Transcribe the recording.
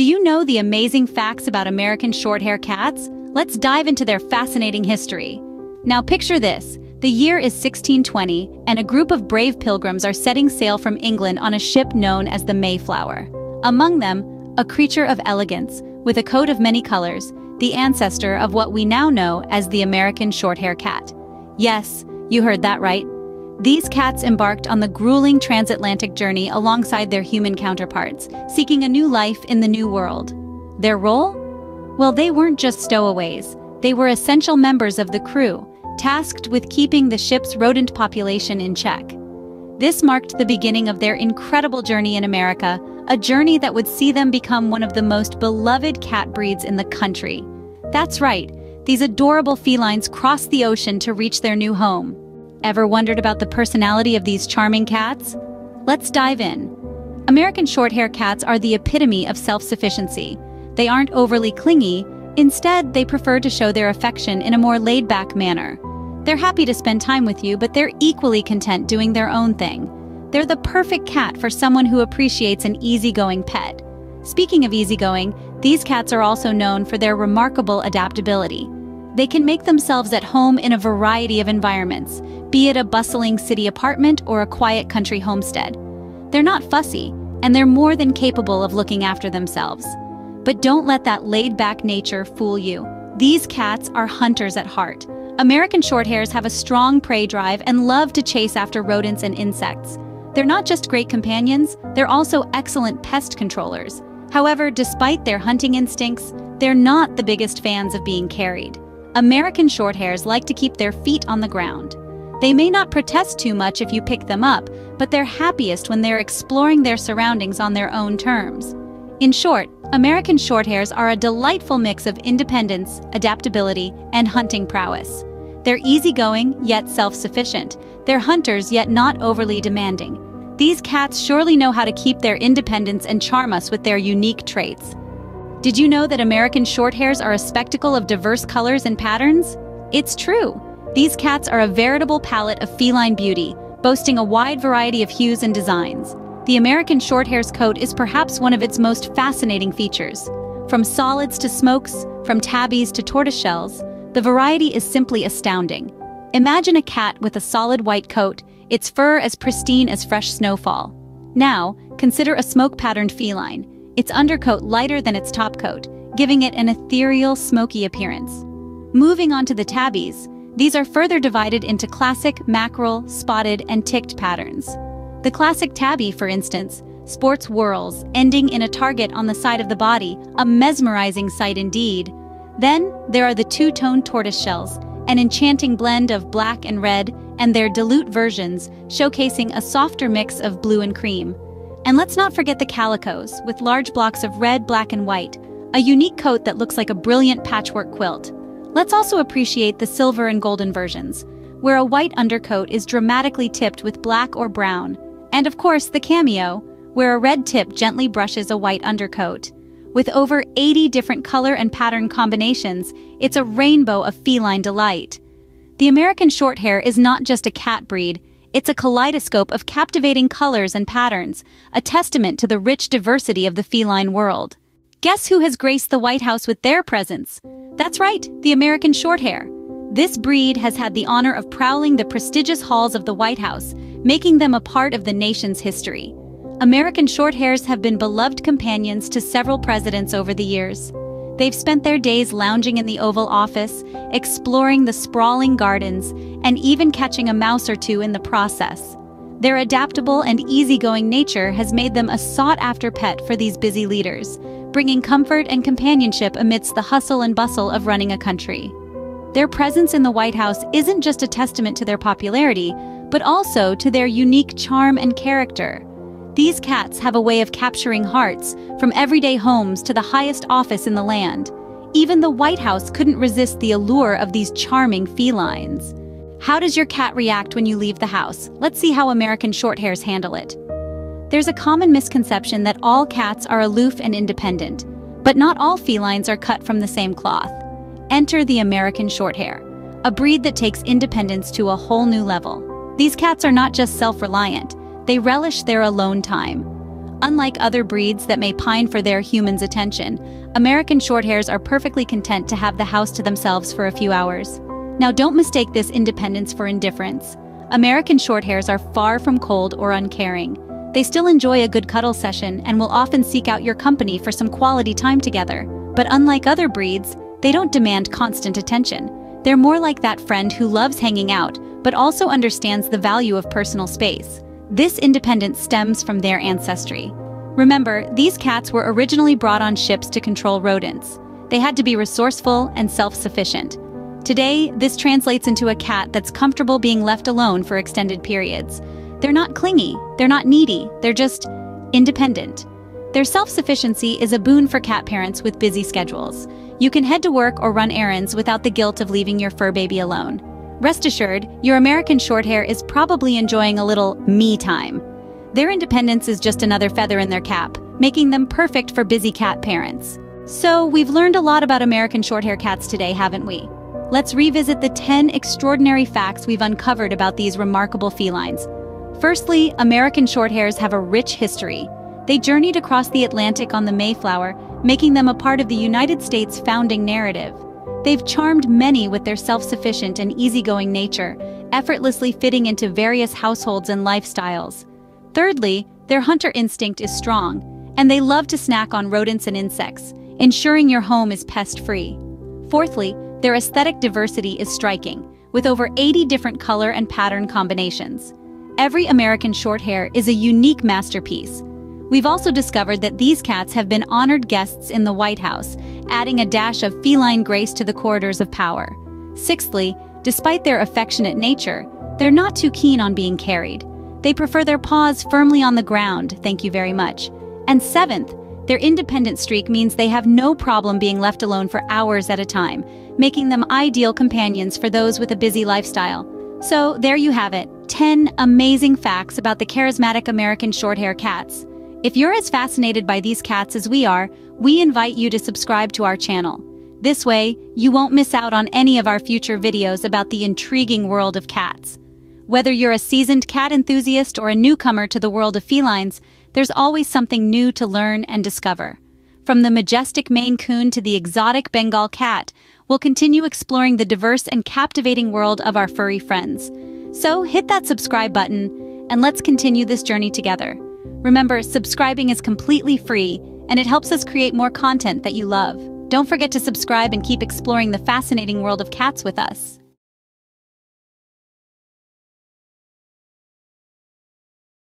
Do you know the amazing facts about American shorthair cats? Let's dive into their fascinating history. Now picture this. The year is 1620, and a group of brave pilgrims are setting sail from England on a ship known as the Mayflower. Among them, a creature of elegance, with a coat of many colors, the ancestor of what we now know as the American shorthair cat. Yes, you heard that right. These cats embarked on the grueling transatlantic journey alongside their human counterparts, seeking a new life in the New World. Their role? Well, they weren't just stowaways. They were essential members of the crew, tasked with keeping the ship's rodent population in check. This marked the beginning of their incredible journey in America, a journey that would see them become one of the most beloved cat breeds in the country. That's right, these adorable felines crossed the ocean to reach their new home. Ever wondered about the personality of these charming cats? Let's dive in. American Shorthair cats are the epitome of self-sufficiency. They aren't overly clingy, instead they prefer to show their affection in a more laid-back manner. They're happy to spend time with you, but they're equally content doing their own thing. They're the perfect cat for someone who appreciates an easygoing pet. Speaking of easygoing, these cats are also known for their remarkable adaptability. They can make themselves at home in a variety of environments, be it a bustling city apartment or a quiet country homestead. They're not fussy, and they're more than capable of looking after themselves. But don't let that laid-back nature fool you. These cats are hunters at heart. American Shorthairs have a strong prey drive and love to chase after rodents and insects. They're not just great companions, they're also excellent pest controllers. However, despite their hunting instincts, they're not the biggest fans of being carried. American Shorthairs like to keep their feet on the ground. They may not protest too much if you pick them up, but they're happiest when they're exploring their surroundings on their own terms. In short, American Shorthairs are a delightful mix of independence, adaptability, and hunting prowess. They're easygoing, yet self-sufficient. They're hunters, yet not overly demanding. These cats surely know how to keep their independence and charm us with their unique traits. Did you know that American Shorthairs are a spectacle of diverse colors and patterns? It's true. These cats are a veritable palette of feline beauty, boasting a wide variety of hues and designs. The American Shorthair's coat is perhaps one of its most fascinating features. From solids to smokes, from tabbies to tortoiseshells, the variety is simply astounding. Imagine a cat with a solid white coat, its fur as pristine as fresh snowfall. Now, consider a smoke-patterned feline, its undercoat lighter than its topcoat, giving it an ethereal, smoky appearance. Moving on to the tabbies, these are further divided into classic, mackerel, spotted, and ticked patterns. The classic tabby, for instance, sports whorls, ending in a target on the side of the body, a mesmerizing sight indeed. Then, there are the two-tone tortoiseshells, an enchanting blend of black and red, and their dilute versions, showcasing a softer mix of blue and cream. And let's not forget the calicos, with large blocks of red, black, and white, a unique coat that looks like a brilliant patchwork quilt. Let's also appreciate the silver and golden versions, where a white undercoat is dramatically tipped with black or brown, and of course the cameo, where a red tip gently brushes a white undercoat. With over 80 different color and pattern combinations, it's a rainbow of feline delight. The American Shorthair is not just a cat breed, it's a kaleidoscope of captivating colors and patterns, a testament to the rich diversity of the feline world. Guess who has graced the White House with their presence? That's right, the American Shorthair. This breed has had the honor of prowling the prestigious halls of the White House, making them a part of the nation's history. American Shorthairs have been beloved companions to several presidents over the years. They've spent their days lounging in the Oval Office, exploring the sprawling gardens, and even catching a mouse or two in the process. Their adaptable and easygoing nature has made them a sought-after pet for these busy leaders, bringing comfort and companionship amidst the hustle and bustle of running a country. Their presence in the White House isn't just a testament to their popularity, but also to their unique charm and character. These cats have a way of capturing hearts, from everyday homes to the highest office in the land. Even the White House couldn't resist the allure of these charming felines. How does your cat react when you leave the house? Let's see how American Shorthairs handle it. There's a common misconception that all cats are aloof and independent, but not all felines are cut from the same cloth. Enter the American Shorthair, a breed that takes independence to a whole new level. These cats are not just self-reliant, they relish their alone time. Unlike other breeds that may pine for their human's attention, American Shorthairs are perfectly content to have the house to themselves for a few hours. Now don't mistake this independence for indifference. American Shorthairs are far from cold or uncaring. They still enjoy a good cuddle session and will often seek out your company for some quality time together. But unlike other breeds, they don't demand constant attention. They're more like that friend who loves hanging out, but also understands the value of personal space. This independence stems from their ancestry. Remember, these cats were originally brought on ships to control rodents. They had to be resourceful and self-sufficient. Today, this translates into a cat that's comfortable being left alone for extended periods. They're not clingy, they're not needy, they're just independent. Their self-sufficiency is a boon for cat parents with busy schedules. You can head to work or run errands without the guilt of leaving your fur baby alone. Rest assured, your American Shorthair is probably enjoying a little me time. Their independence is just another feather in their cap, making them perfect for busy cat parents. So, we've learned a lot about American Shorthair cats today, haven't we? Let's revisit the 10 extraordinary facts we've uncovered about these remarkable felines. Firstly, American Shorthairs have a rich history. They journeyed across the Atlantic on the Mayflower, making them a part of the United States founding narrative. They've charmed many with their self-sufficient and easygoing nature, effortlessly fitting into various households and lifestyles. Thirdly, their hunter instinct is strong, and they love to snack on rodents and insects, ensuring your home is pest-free. Fourthly, their aesthetic diversity is striking, with over 80 different color and pattern combinations. Every American Shorthair is a unique masterpiece, We've also discovered that these cats have been honored guests in the White House, adding a dash of feline grace to the corridors of power. Sixthly, despite their affectionate nature, they're not too keen on being carried. They prefer their paws firmly on the ground, thank you very much. And seventh, their independent streak means they have no problem being left alone for hours at a time, making them ideal companions for those with a busy lifestyle. So there you have it, 10 amazing facts about the charismatic American Shorthair cats. If you're as fascinated by these cats as we are, we invite you to subscribe to our channel. This way, you won't miss out on any of our future videos about the intriguing world of cats. Whether you're a seasoned cat enthusiast or a newcomer to the world of felines, there's always something new to learn and discover. From the majestic Maine Coon to the exotic Bengal cat, we'll continue exploring the diverse and captivating world of our furry friends. So hit that subscribe button, and let's continue this journey together. Remember, subscribing is completely free, and it helps us create more content that you love. Don't forget to subscribe and keep exploring the fascinating world of cats with us.